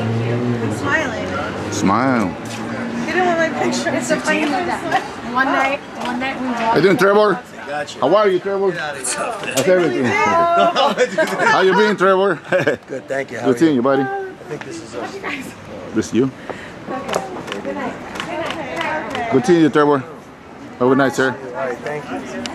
I'm smiling. Smile. You didn't want my picture. It's a funny. One oh. night, one night we How you doing, Trevor? Gotcha. How are you, Trevor? How's everything? How you been, Trevor? Good, thank you. How Good seeing you? buddy. I think this is us. This you? Good seeing you, Trevor. Have a good night, sir. All right, thank you.